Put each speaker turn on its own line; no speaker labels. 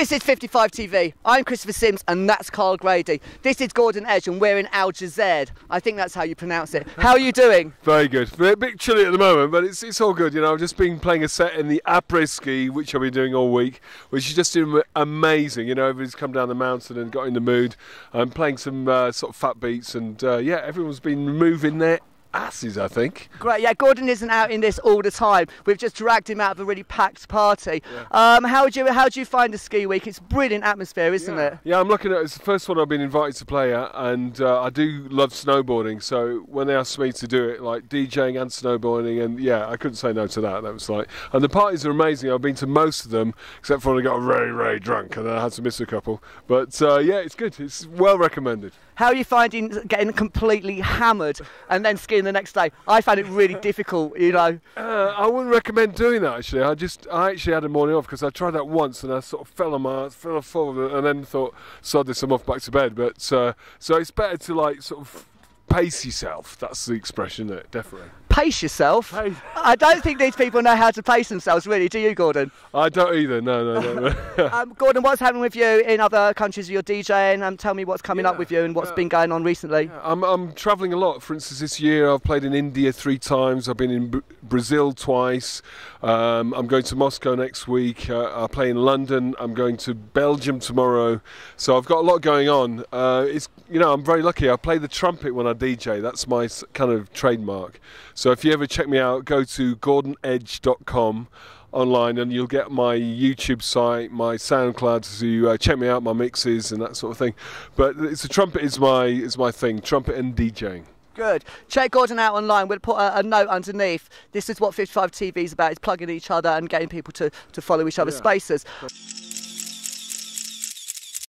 This is 55 TV. I'm Christopher Sims and that's Carl Grady. This is Gordon Edge and we're in Al Jazed. I think that's how you pronounce it. How are you doing?
Very good. A bit chilly at the moment, but it's, it's all good. You know, I've just been playing a set in the après ski, which I've been doing all week, which is just amazing. You know, everybody's come down the mountain and got in the mood. I'm playing some uh, sort of fat beats, and uh, yeah, everyone's been moving their asses, I think.
Great, yeah. Gordon isn't out in this all the time. We've just dragged him out of a really packed party. Yeah. Um, how do you how do you find the ski week? It's brilliant atmosphere, isn't
yeah.
it?
Yeah, I'm looking at it's the first one I've been invited to play at, and uh, I do love snowboarding. So when they asked me to do it, like DJing and snowboarding, and yeah, I couldn't say no to that. That was like, and the parties are amazing. I've been to most of them, except for when I got very very drunk and I had to miss a couple. But uh, yeah, it's good. It's well recommended.
How are you finding getting completely hammered and then skiing the next day? I found it really difficult, you know.
Uh, I wouldn't recommend doing that actually. I just I actually had a morning off because I tried that once and I sort of fell on my fell off and then thought, sod this, I'm off back to bed. But uh, so it's better to like sort of pace yourself. That's the expression, it? definitely
pace yourself. Pace. I don't think these people know how to pace themselves, really. Do you, Gordon?
I don't either. No, no,
no. um, Gordon, what's happening with you in other countries? You're DJing. Um, tell me what's coming yeah, up with you and what's been going on recently.
Yeah, I'm, I'm travelling a lot. For instance, this year I've played in India three times. I've been in Brazil twice. Um, I'm going to Moscow next week. Uh, I play in London. I'm going to Belgium tomorrow. So I've got a lot going on. Uh, it's you know I'm very lucky. I play the trumpet when I DJ. That's my kind of trademark. So if you ever check me out, go to gordonedge.com online and you'll get my YouTube site, my SoundCloud to uh, check me out, my mixes and that sort of thing. But it's a trumpet is my is my thing, trumpet and DJing.
Good. Check Gordon out online. We'll put a, a, note underneath. This is what 55 TV is about. It's plugging each other and getting people to, to follow each other's yeah. spaces.